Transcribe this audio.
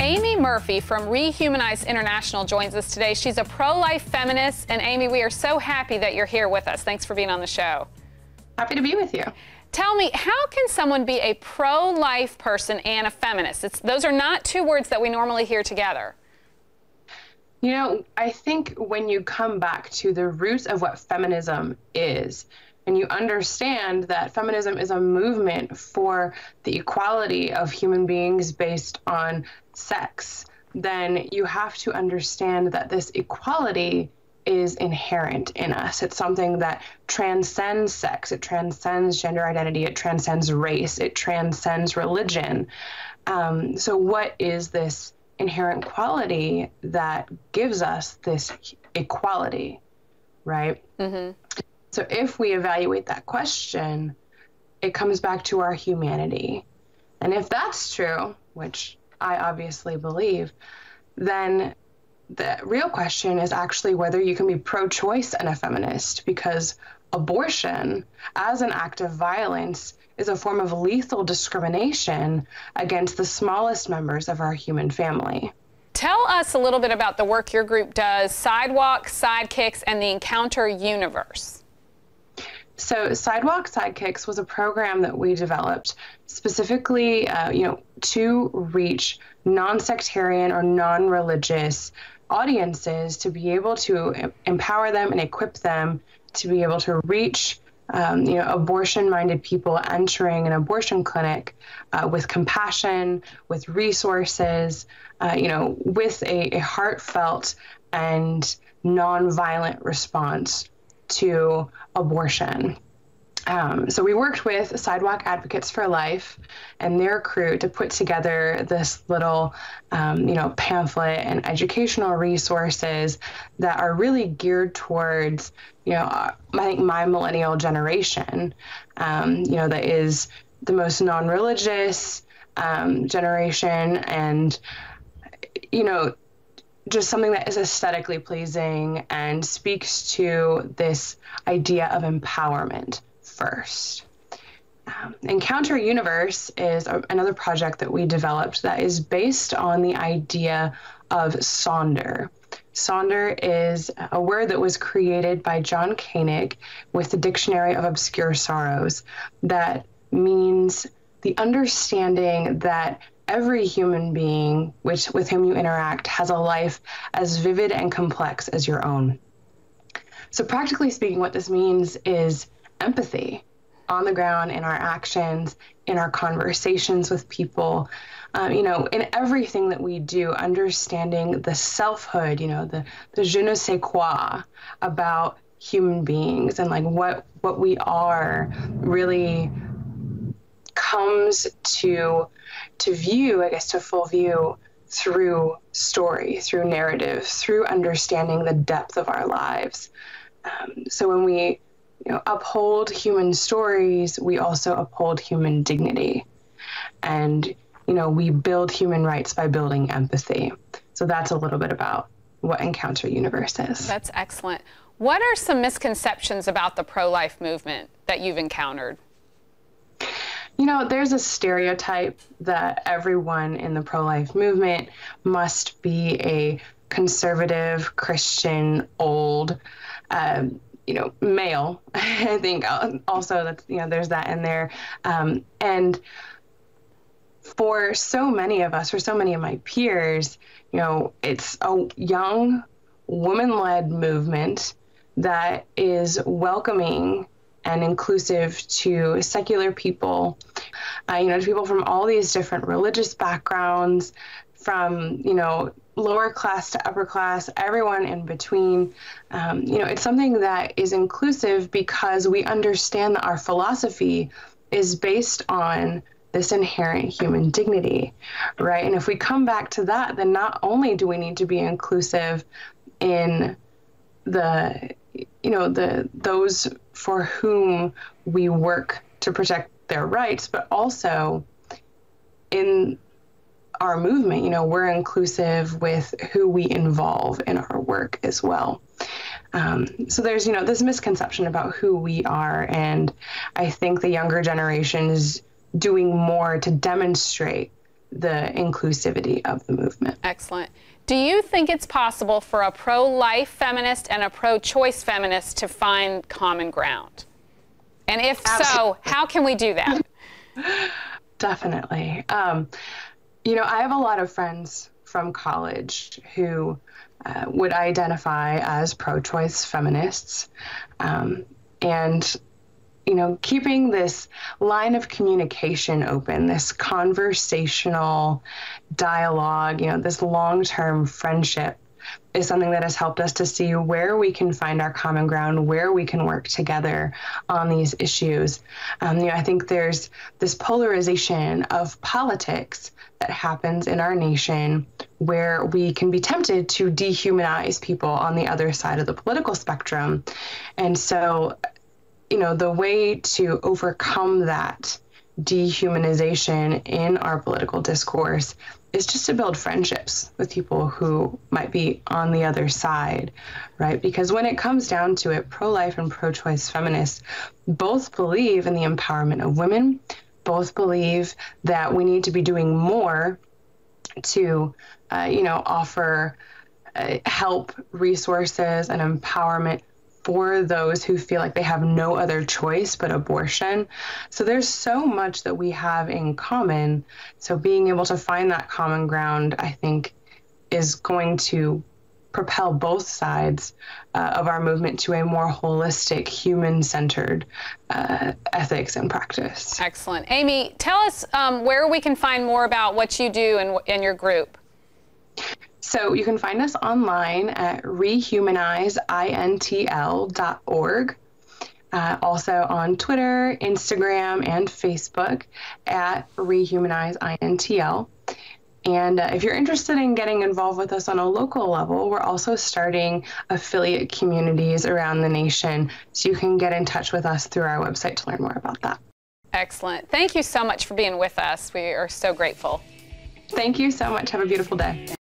Aimee Murphy from Rehumanize International joins us today. She's a pro life feminist. And Aimee, we are so happy that you're here with us. Thanks for being on the show. Happy to be with you. Tell me, how can someone be a pro life person and a feminist? It's, those are not two words that we normally hear together. You know, I think when you come back to the roots of what feminism is, and you understand that feminism is a movement for the equality of human beings based on sex, then you have to understand that this equality is inherent in us. It's something that transcends sex, it transcends gender identity, it transcends race, it transcends religion. Um, so, what is this inherent quality that gives us this equality, right? Mm-hmm. So, if we evaluate that question, it comes back to our humanity. And if that's true, which I obviously believe, then the real question is actually whether you can be pro choice and a feminist because abortion, as an act of violence, is a form of lethal discrimination against the smallest members of our human family. Tell us a little bit about the work your group does, Sidewalk, Sidekicks, and the Encounter Universe. So, Sidewalk Sidekicks was a program that we developed specifically, uh, you know, to reach non-sectarian or non-religious audiences to be able to empower them and equip them to be able to reach um, you know, abortion-minded people entering an abortion clinic uh, with compassion, with resources, uh, you know, with a, a heartfelt and nonviolent response to abortion. Um, so we worked with Sidewalk Advocates for Life and their crew to put together this little, um, you know, pamphlet and educational resources that are really geared towards, you know, I think my millennial generation, um, you know, that is the most non-religious um, generation and, you know, just something that is aesthetically pleasing and speaks to this idea of empowerment first. Um, Encounter Universe is a, another project that we developed that is based on the idea of Sonder. Sonder is a word that was created by John Koenig with the Dictionary of Obscure Sorrows that means the understanding that every human being which, with whom you interact has a life as vivid and complex as your own. So, practically speaking, what this means is empathy on the ground in our actions, in our conversations with people, um, you know, in everything that we do, understanding the selfhood, you know, the, the je ne sais quoi about human beings and like what what we are really comes to to view, I guess, to full view through story, through narrative, through understanding the depth of our lives. Um, so when we you know, uphold human stories, we also uphold human dignity. And, you know, we build human rights by building empathy. So that's a little bit about what Encounter Universe is. That's excellent. What are some misconceptions about the pro life movement that you've encountered? You know, there's a stereotype that everyone in the pro life movement must be a conservative, Christian, old, um, you know, male. I think also that you know there's that in there, um, and for so many of us, for so many of my peers, you know, it's a young, woman-led movement that is welcoming and inclusive to secular people, uh, you know, to people from all these different religious backgrounds, from you know lower class to upper class, everyone in between. Um, you know, it's something that is inclusive because we understand that our philosophy is based on this inherent human dignity, right? And if we come back to that, then not only do we need to be inclusive in the you know the those for whom we work to protect their rights, but also in our movement, you know, we're inclusive with who we involve in our work as well. Um, so there's, you know, this misconception about who we are, and I think the younger generation is doing more to demonstrate the inclusivity of the movement. Excellent. Do you think it's possible for a pro life feminist and a pro choice feminist to find common ground? And if Absolutely. so, how can we do that? Definitely. Um, you know, I have a lot of friends from college who uh, would identify as pro choice feminists. Um, and you know, keeping this line of communication open, this conversational dialogue, you know, this long term friendship is something that has helped us to see where we can find our common ground, where we can work together on these issues. Um, you know, I think there's this polarization of politics that happens in our nation where we can be tempted to dehumanize people on the other side of the political spectrum. And so, you know, the way to overcome that dehumanization in our political discourse is just to build friendships with people who might be on the other side, right? Because when it comes down to it, pro life and pro choice feminists both believe in the empowerment of women, both believe that we need to be doing more to, uh, you know, offer uh, help, resources, and empowerment for those who feel like they have no other choice but abortion. So there's so much that we have in common. So being able to find that common ground, I think, is going to propel both sides uh, of our movement to a more holistic, human centered uh, ethics and practice. Excellent. Aimee, tell us um, where we can find more about what you do in, in your group. So you can find us online at rehumanizeintl.org. Uh, also on Twitter, Instagram, and Facebook at rehumanizeintl. And uh, if you're interested in getting involved with us on a local level, we're also starting affiliate communities around the nation. So you can get in touch with us through our website to learn more about that. Excellent. Thank you so much for being with us. We are so grateful. Thank you so much. Have a beautiful day.